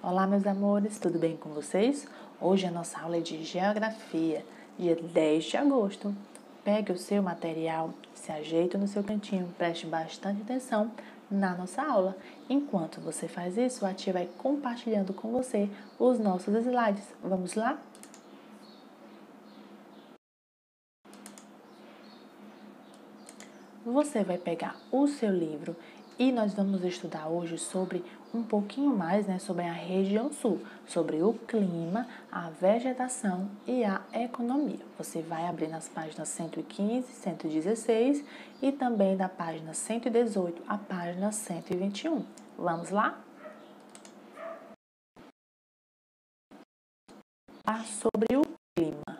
Olá, meus amores, tudo bem com vocês? Hoje a nossa aula é de Geografia, dia 10 de agosto. Pegue o seu material, se ajeite no seu cantinho, preste bastante atenção na nossa aula. Enquanto você faz isso, a tia vai compartilhando com você os nossos slides. Vamos lá? Você vai pegar o seu livro e nós vamos estudar hoje sobre um pouquinho mais, né, sobre a região sul, sobre o clima, a vegetação e a economia. Você vai abrir nas páginas 115, 116 e também da página 118 à página 121. Vamos lá? Sobre o clima.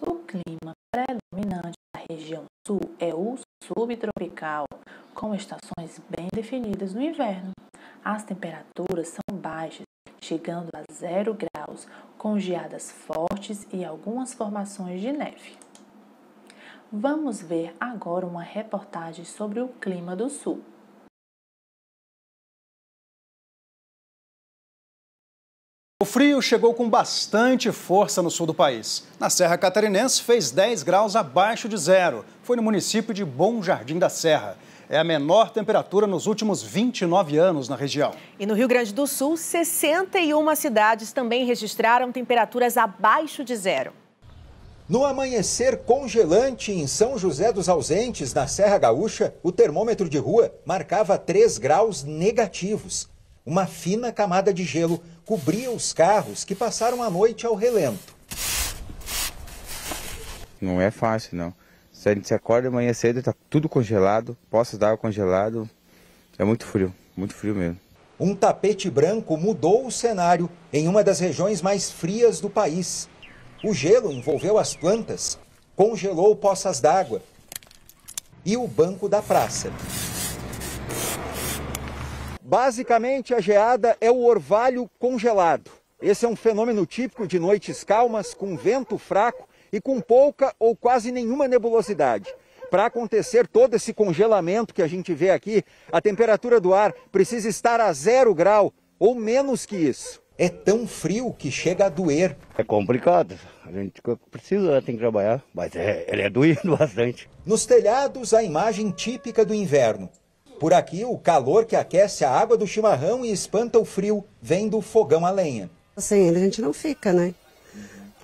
O clima predominante da região sul é o subtropical, com estações bem definidas no inverno. As temperaturas são baixas, chegando a zero graus, com geadas fortes e algumas formações de neve. Vamos ver agora uma reportagem sobre o clima do sul. O frio chegou com bastante força no sul do país. Na Serra Catarinense fez 10 graus abaixo de zero. Foi no município de Bom Jardim da Serra. É a menor temperatura nos últimos 29 anos na região. E no Rio Grande do Sul, 61 cidades também registraram temperaturas abaixo de zero. No amanhecer congelante em São José dos Ausentes, na Serra Gaúcha, o termômetro de rua marcava 3 graus negativos. Uma fina camada de gelo cobria os carros que passaram a noite ao relento. Não é fácil, não. Se a gente se acorda amanhã cedo, está tudo congelado, poços d'água congelado. É muito frio, muito frio mesmo. Um tapete branco mudou o cenário em uma das regiões mais frias do país. O gelo envolveu as plantas, congelou poças d'água e o banco da praça. Basicamente, a geada é o orvalho congelado. Esse é um fenômeno típico de noites calmas, com vento fraco e com pouca ou quase nenhuma nebulosidade. Para acontecer todo esse congelamento que a gente vê aqui, a temperatura do ar precisa estar a zero grau ou menos que isso. É tão frio que chega a doer. É complicado, a gente precisa, tem que trabalhar, mas é, ele é doído bastante. Nos telhados, a imagem típica do inverno. Por aqui, o calor que aquece a água do chimarrão e espanta o frio vem do fogão a lenha. Sem ele a gente não fica, né?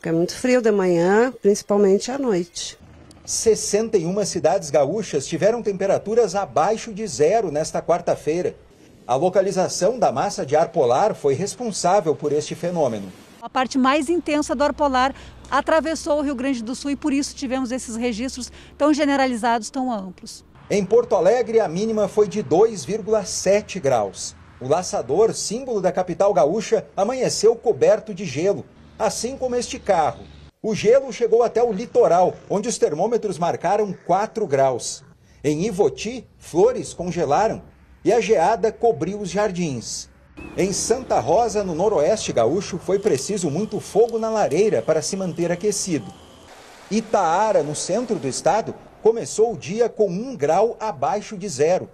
Porque é muito frio de manhã, principalmente à noite. 61 cidades gaúchas tiveram temperaturas abaixo de zero nesta quarta-feira. A localização da massa de ar polar foi responsável por este fenômeno. A parte mais intensa do ar polar atravessou o Rio Grande do Sul e por isso tivemos esses registros tão generalizados, tão amplos. Em Porto Alegre, a mínima foi de 2,7 graus. O laçador, símbolo da capital gaúcha, amanheceu coberto de gelo, assim como este carro. O gelo chegou até o litoral, onde os termômetros marcaram 4 graus. Em Ivoti, flores congelaram e a geada cobriu os jardins. Em Santa Rosa, no noroeste gaúcho, foi preciso muito fogo na lareira para se manter aquecido. Itaara, no centro do estado, começou o dia com um grau abaixo de zero.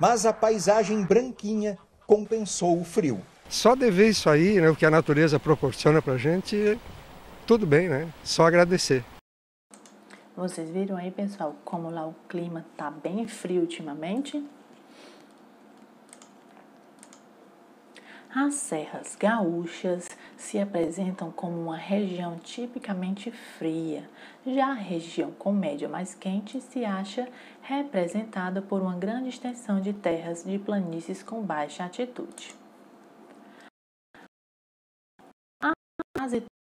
Mas a paisagem branquinha compensou o frio. Só de ver isso aí, né, o que a natureza proporciona para a gente, tudo bem, né? Só agradecer. Vocês viram aí, pessoal, como lá o clima tá bem frio ultimamente? As serras gaúchas se apresentam como uma região tipicamente fria. Já a região com média mais quente se acha representada por uma grande extensão de terras de planícies com baixa altitude.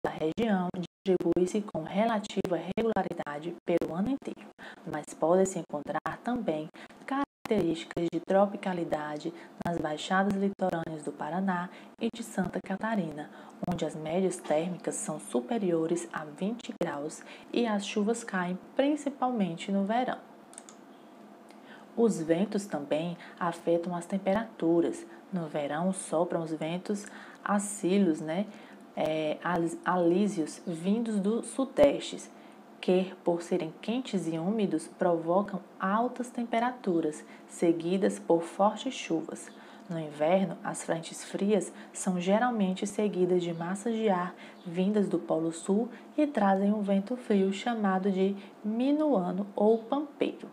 Da região distribui-se com relativa regularidade pelo ano inteiro, mas pode-se encontrar também características de tropicalidade nas baixadas litorâneas do Paraná e de Santa Catarina, onde as médias térmicas são superiores a 20 graus e as chuvas caem principalmente no verão. Os ventos também afetam as temperaturas. No verão sopram os ventos acílios, né? É, alísios vindos do sudeste que, por serem quentes e úmidos, provocam altas temperaturas, seguidas por fortes chuvas. No inverno, as frentes frias são geralmente seguidas de massas de ar vindas do Polo Sul e trazem um vento frio chamado de minuano ou pampeiro.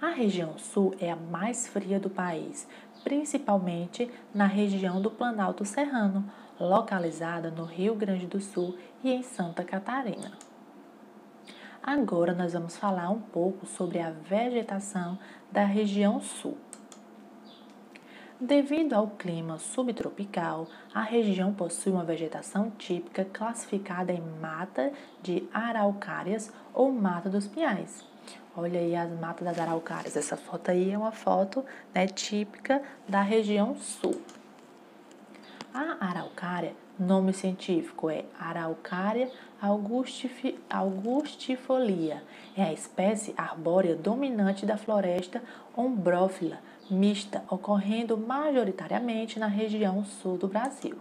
A região sul é a mais fria do país, principalmente na região do Planalto Serrano, localizada no Rio Grande do Sul e em Santa Catarina. Agora nós vamos falar um pouco sobre a vegetação da região sul. Devido ao clima subtropical, a região possui uma vegetação típica classificada em mata de araucárias ou mata dos pinhais. Olha aí as matas das araucárias. Essa foto aí é uma foto né, típica da região sul. A araucária, nome científico é Araucária augustifolia. É a espécie arbórea dominante da floresta ombrófila mista, ocorrendo majoritariamente na região sul do Brasil.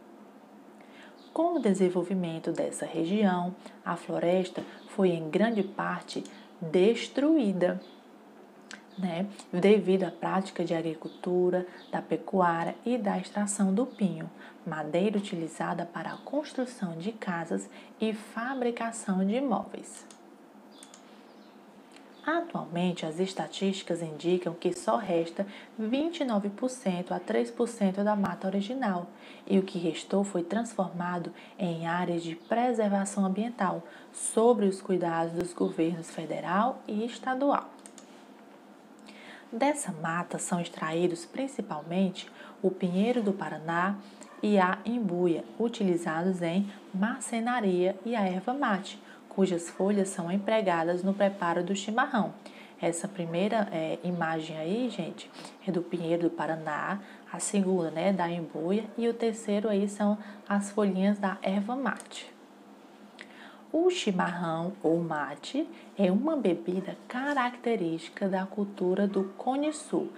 Com o desenvolvimento dessa região, a floresta foi em grande parte destruída, né, devido à prática de agricultura, da pecuária e da extração do pinho, madeira utilizada para a construção de casas e fabricação de imóveis. Atualmente, as estatísticas indicam que só resta 29% a 3% da mata original e o que restou foi transformado em áreas de preservação ambiental, sobre os cuidados dos governos federal e estadual. Dessa mata são extraídos principalmente o pinheiro do Paraná e a embuia, utilizados em marcenaria e a erva mate, cujas folhas são empregadas no preparo do chimarrão. Essa primeira é, imagem aí, gente, é do pinheiro do Paraná, a segunda, né, da embuia, e o terceiro aí são as folhinhas da erva mate. O chimarrão ou mate é uma bebida característica da cultura do Cone Sul,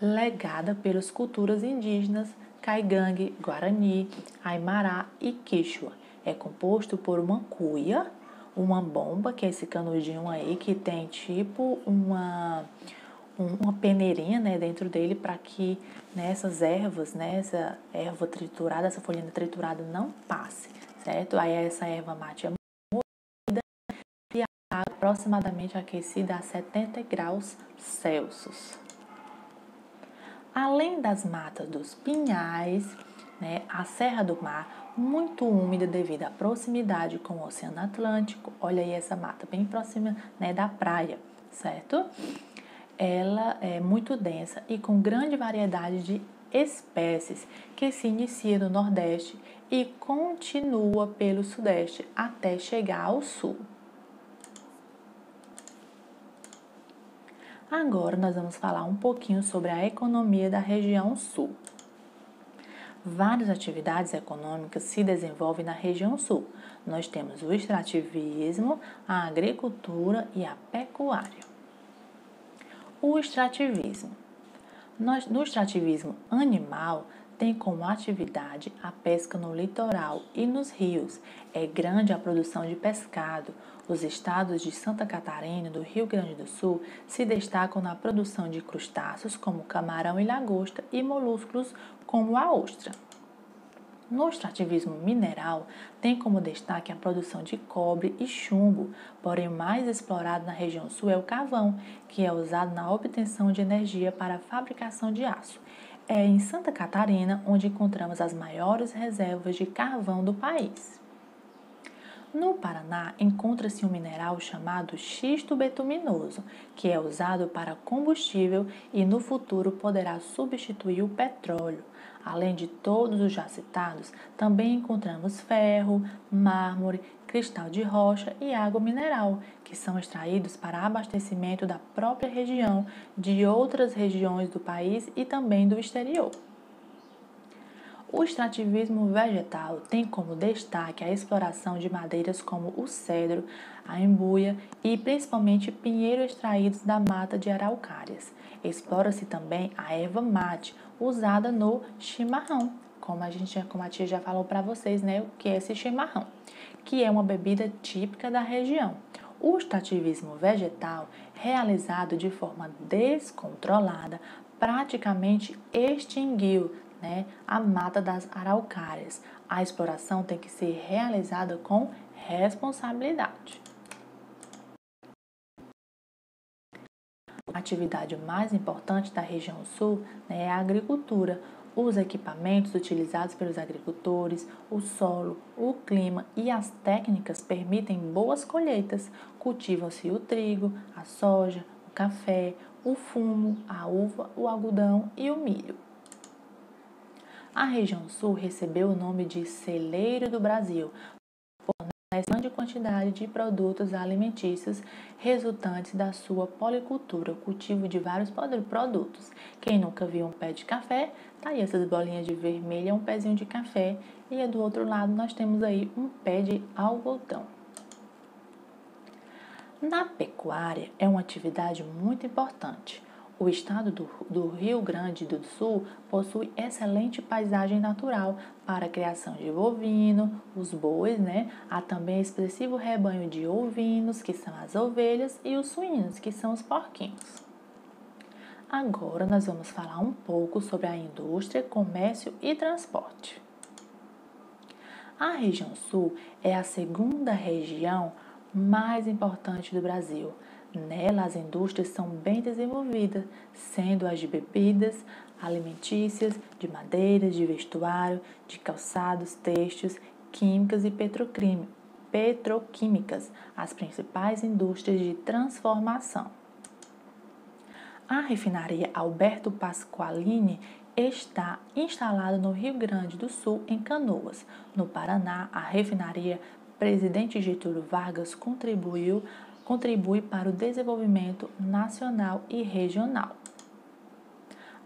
legada pelas culturas indígenas Caigangue, Guarani, Aimará e Quichua. É composto por uma cuia, uma bomba, que é esse canudinho aí, que tem tipo uma, uma peneirinha né, dentro dele para que né, essas ervas, né, essa erva triturada, essa folhinha triturada não passe, certo? Aí essa erva mate é aproximadamente aquecida a 70 graus Celsius. Além das matas dos pinhais, né, a Serra do Mar muito úmida devido à proximidade com o Oceano Atlântico. Olha aí essa mata bem próxima né, da praia, certo? Ela é muito densa e com grande variedade de espécies que se inicia no Nordeste e continua pelo Sudeste até chegar ao Sul. Agora nós vamos falar um pouquinho sobre a economia da região Sul. Várias atividades econômicas se desenvolvem na região sul. Nós temos o extrativismo, a agricultura e a pecuária. O extrativismo. No extrativismo animal, tem como atividade a pesca no litoral e nos rios. É grande a produção de pescado. Os estados de Santa Catarina e do Rio Grande do Sul se destacam na produção de crustáceos como camarão e lagosta e moluscos como a ostra. No extrativismo mineral, tem como destaque a produção de cobre e chumbo, porém o mais explorado na região sul é o carvão, que é usado na obtenção de energia para a fabricação de aço. É em Santa Catarina onde encontramos as maiores reservas de carvão do país. No Paraná, encontra-se um mineral chamado xisto betuminoso, que é usado para combustível e no futuro poderá substituir o petróleo. Além de todos os já citados, também encontramos ferro, mármore, cristal de rocha e água mineral, que são extraídos para abastecimento da própria região, de outras regiões do país e também do exterior. O extrativismo vegetal tem como destaque a exploração de madeiras como o cedro, a embuia e principalmente pinheiro extraídos da mata de araucárias. Explora-se também a erva mate, usada no chimarrão, como a gente, como a tia já falou para vocês, né, o que é esse chimarrão, que é uma bebida típica da região. O extrativismo vegetal, realizado de forma descontrolada, praticamente extinguiu né, a mata das araucárias. A exploração tem que ser realizada com responsabilidade. A atividade mais importante da região sul né, é a agricultura. Os equipamentos utilizados pelos agricultores, o solo, o clima e as técnicas permitem boas colheitas. Cultivam-se o trigo, a soja, o café, o fumo, a uva, o algodão e o milho. A região sul recebeu o nome de celeiro do Brasil, fornece grande quantidade de produtos alimentícios resultantes da sua policultura, cultivo de vários produtos. Quem nunca viu um pé de café, tá aí essas bolinhas de vermelho, é um pezinho de café, e do outro lado nós temos aí um pé de algodão. Na pecuária é uma atividade muito importante. O estado do, do, Rio Grande do Sul possui excelente paisagem natural para a criação de bovino, os bois, né? Há também expressivo rebanho de ovinos, que são as ovelhas, e os suínos, que são os porquinhos. Agora nós vamos falar um pouco sobre a indústria, comércio e transporte. A região sul é a segunda região mais importante do Brasil. Nela, as indústrias são bem desenvolvidas, sendo as de bebidas, alimentícias, de madeiras, de vestuário, de calçados, têxteis, químicas e petroquímicas, as principais indústrias de transformação. A refinaria Alberto Pasqualini está instalada no Rio Grande do Sul, em Canoas. No Paraná, a refinaria presidente Getúlio Vargas contribuiu, contribui para o desenvolvimento nacional e regional.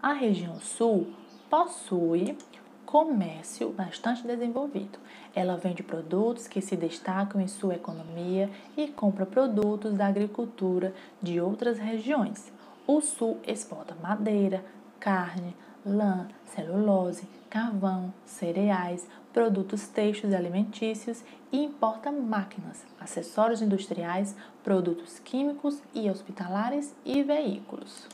A região sul possui comércio bastante desenvolvido. Ela vende produtos que se destacam em sua economia e compra produtos da agricultura de outras regiões. O sul exporta madeira, carne, lã, celulose, carvão, cereais, produtos têxteis e alimentícios e importa máquinas, acessórios industriais, produtos químicos e hospitalares e veículos.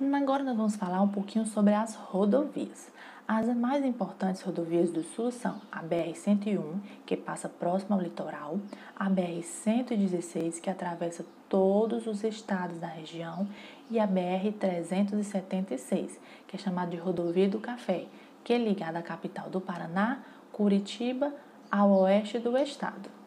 Agora nós vamos falar um pouquinho sobre as rodovias. As mais importantes rodovias do Sul são a BR-101, que passa próximo ao litoral, a BR-116, que atravessa todos os estados da região, e a BR-376, que é chamada de Rodovia do Café, que é ligada à capital do Paraná, Curitiba, ao oeste do estado.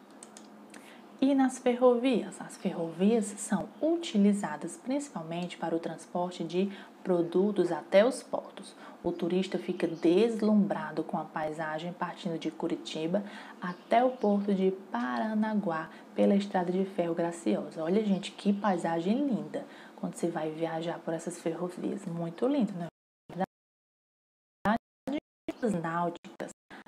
E nas ferrovias? As ferrovias são utilizadas principalmente para o transporte de produtos até os portos. O turista fica deslumbrado com a paisagem partindo de Curitiba até o porto de Paranaguá pela estrada de ferro graciosa. Olha, gente, que paisagem linda quando você vai viajar por essas ferrovias. Muito lindo, né? náuticas.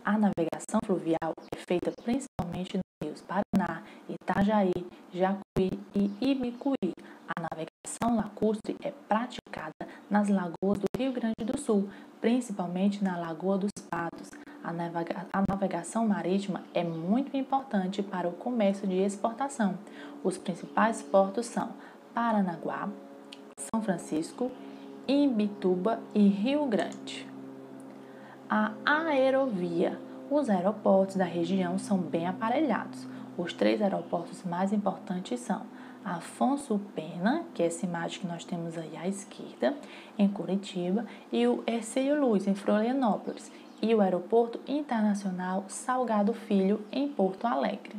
A navegação fluvial é feita principalmente nos rios Paraná, Itajaí, Jacuí e Ibicuí. A navegação lacustre é praticada nas lagoas do Rio Grande do Sul, principalmente na Lagoa dos Patos. A, navega a navegação marítima é muito importante para o comércio de exportação. Os principais portos são Paranaguá, São Francisco, Imbituba e Rio Grande. A aerovia. Os aeroportos da região são bem aparelhados. Os três aeroportos mais importantes são Afonso Pena, que é essa imagem que nós temos aí à esquerda, em Curitiba, e o Ercílio Luz, em Florianópolis, e o Aeroporto Internacional Salgado Filho, em Porto Alegre.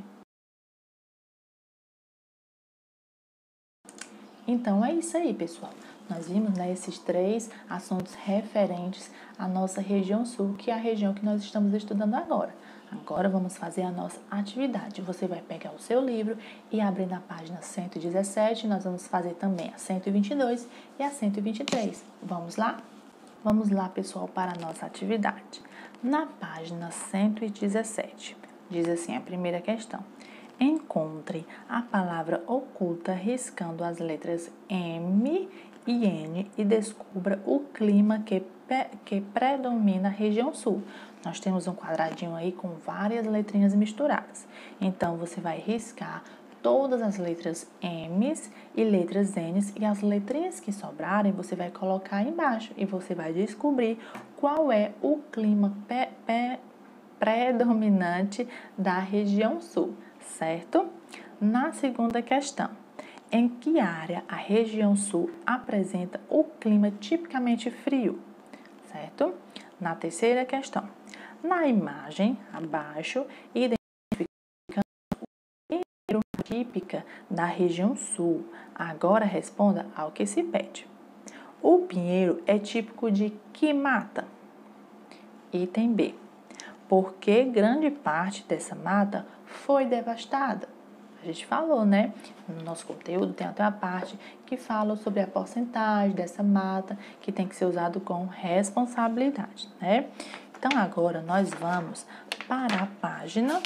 Então é isso aí, pessoal. Nós vimos né, esses três assuntos referentes à nossa região sul, que é a região que nós estamos estudando agora. Agora vamos fazer a nossa atividade. Você vai pegar o seu livro e abrir na página 117. Nós vamos fazer também a 122 e a 123. Vamos lá? Vamos lá, pessoal, para a nossa atividade. Na página 117, diz assim a primeira questão. Encontre a palavra oculta riscando as letras M e N e descubra o clima que, que predomina na região sul. Nós temos um quadradinho aí com várias letrinhas misturadas. Então, você vai riscar todas as letras M's e letras N's e as letrinhas que sobrarem você vai colocar embaixo e você vai descobrir qual é o clima predominante da região sul, certo? Na segunda questão, em que área a região sul apresenta o clima tipicamente frio, certo? Na terceira questão, na imagem abaixo, identificando o pinheiro típica da região sul. Agora responda ao que se pede. O pinheiro é típico de que mata? Item B. Porque grande parte dessa mata foi devastada. A gente falou, né? No nosso conteúdo tem até a parte que fala sobre a porcentagem dessa mata que tem que ser usado com responsabilidade, né? Então, agora nós vamos para a página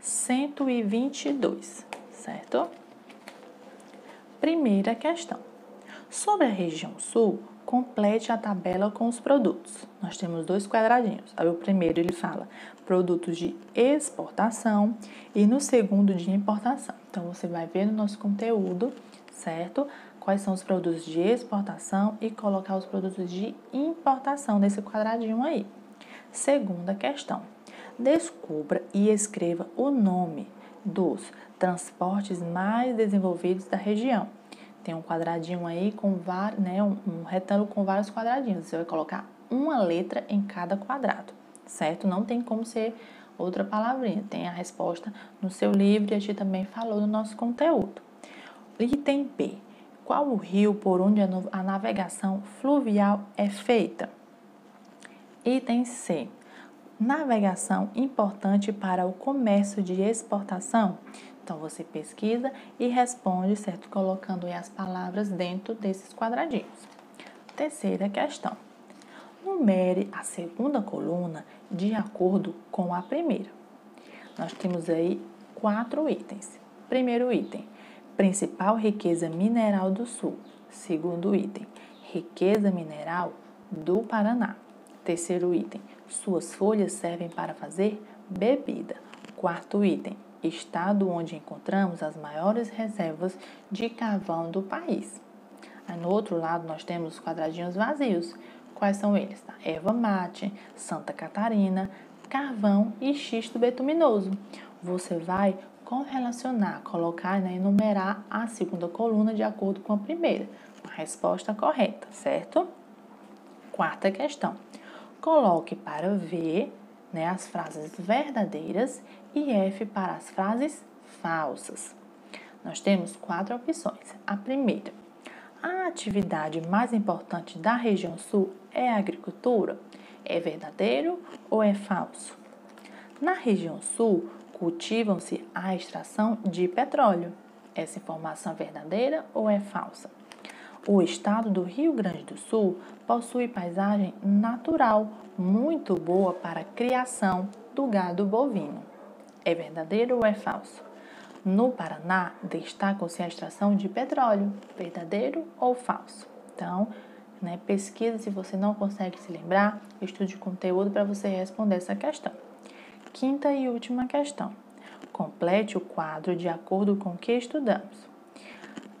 122, certo? Primeira questão. Sobre a região sul, complete a tabela com os produtos. Nós temos dois quadradinhos. Aí o primeiro ele fala produtos de exportação e no segundo de importação. Então você vai ver no nosso conteúdo, certo? Quais são os produtos de exportação e colocar os produtos de importação nesse quadradinho aí. Segunda questão. Descubra e escreva o nome dos transportes mais desenvolvidos da região. Tem um quadradinho aí com vários, né, um, retângulo com vários quadradinhos. Você vai colocar uma letra em cada quadrado, certo? Não tem como ser outra palavrinha. Tem a resposta no seu livro e a gente também falou no nosso conteúdo. Item B. Qual o rio por onde a navegação fluvial é feita? Item C. Navegação importante para o comércio de exportação. Então você pesquisa e responde, certo? Colocando as palavras dentro desses quadradinhos. Terceira questão. Numere a segunda coluna de acordo com a primeira. Nós temos aí quatro itens. Primeiro item: principal riqueza mineral do Sul. Segundo item: riqueza mineral do Paraná. Terceiro item: suas folhas servem para fazer bebida. Quarto item: estado onde encontramos as maiores reservas de carvão do país. Aí no outro lado nós temos os quadradinhos vazios. Quais são eles? Tá? Erva mate, Santa Catarina, carvão e xisto betuminoso. Você vai correlacionar, colocar, né, enumerar a segunda coluna de acordo com a primeira. A resposta correta, certo? Quarta questão. Coloque para V né, as frases verdadeiras e F para as frases falsas. Nós temos quatro opções. A primeira, a atividade mais importante da região sul é a agricultura. É verdadeiro ou é falso? Na região sul, cultivam-se a extração de petróleo. Essa informação é verdadeira ou é falsa? O estado do Rio Grande do Sul possui paisagem natural muito boa para a criação do gado bovino. É verdadeiro ou é falso? No Paraná, destacam-se a extração de petróleo. Verdadeiro ou falso? Então, né, pesquisa se você não consegue se lembrar, estude conteúdo para você responder essa questão. Quinta e última questão. Complete o quadro de acordo com o que estudamos.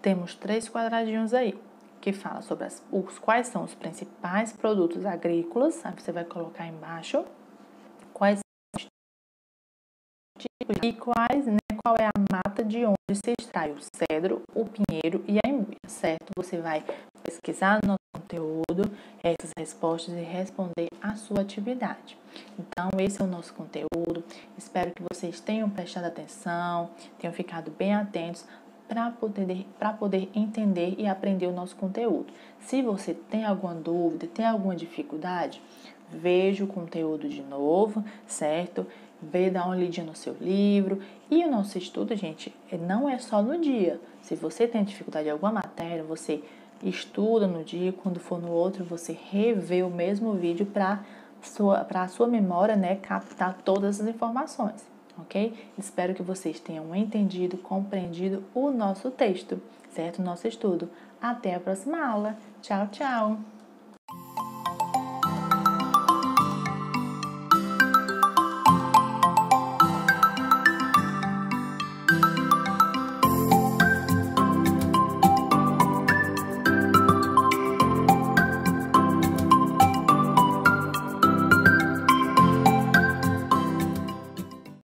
Temos três quadradinhos aí que fala sobre as, os, quais são os principais produtos agrícolas. Aí você vai colocar embaixo quais tipos e quais, né, qual é a mata de onde se extrai o cedro, o pinheiro e a embuia, certo? Você vai pesquisar no conteúdo essas respostas e responder a sua atividade. Então, esse é o nosso conteúdo. Espero que vocês tenham prestado atenção, tenham ficado bem atentos para poder, poder entender e aprender o nosso conteúdo. Se você tem alguma dúvida, tem alguma dificuldade, veja o conteúdo de novo, certo? Vê, dá uma lidinha no seu livro. E o nosso estudo, gente, não é só no dia. Se você tem dificuldade em alguma matéria, você estuda no dia, quando for no outro, você revê o mesmo vídeo para sua, a sua memória né, captar todas as informações ok? Espero que vocês tenham entendido, compreendido o nosso texto, certo? Nosso estudo. Até a próxima aula. Tchau, tchau!